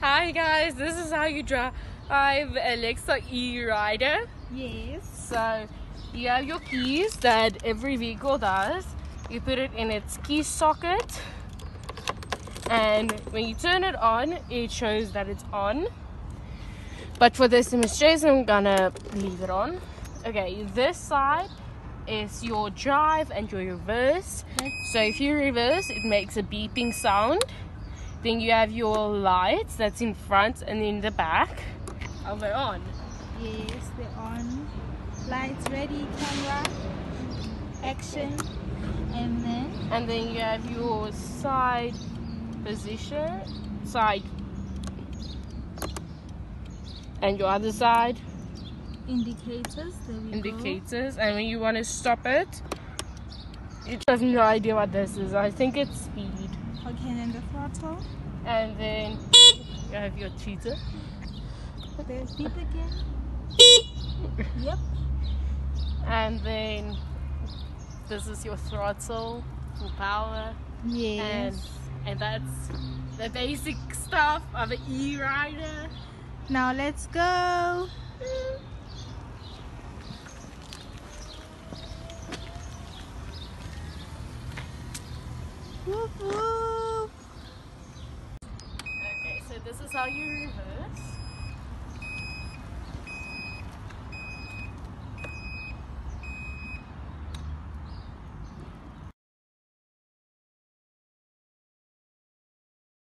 Hi guys, this is how you drive Eleksa e-rider. Yes. So you have your keys that every vehicle does. You put it in its key socket and when you turn it on, it shows that it's on. But for this demonstration, I'm gonna leave it on. Okay, this side is your drive and your reverse. So if you reverse, it makes a beeping sound. Then you have your lights that's in front and in the back. Are they on? Yes, they're on. Lights ready, camera, action, and then And then you have your side position, side, and your other side indicators. There we indicators. And when you want to stop it, it has no idea what this is. I think it's speed. Okay, and then the throttle. And then you have your cheater. There's beep again. Yep. And then this is your throttle for power. Yes. And and that's the basic stuff of an e-rider. Now let's go. Whoop, whoop. Okay, so this is how you reverse.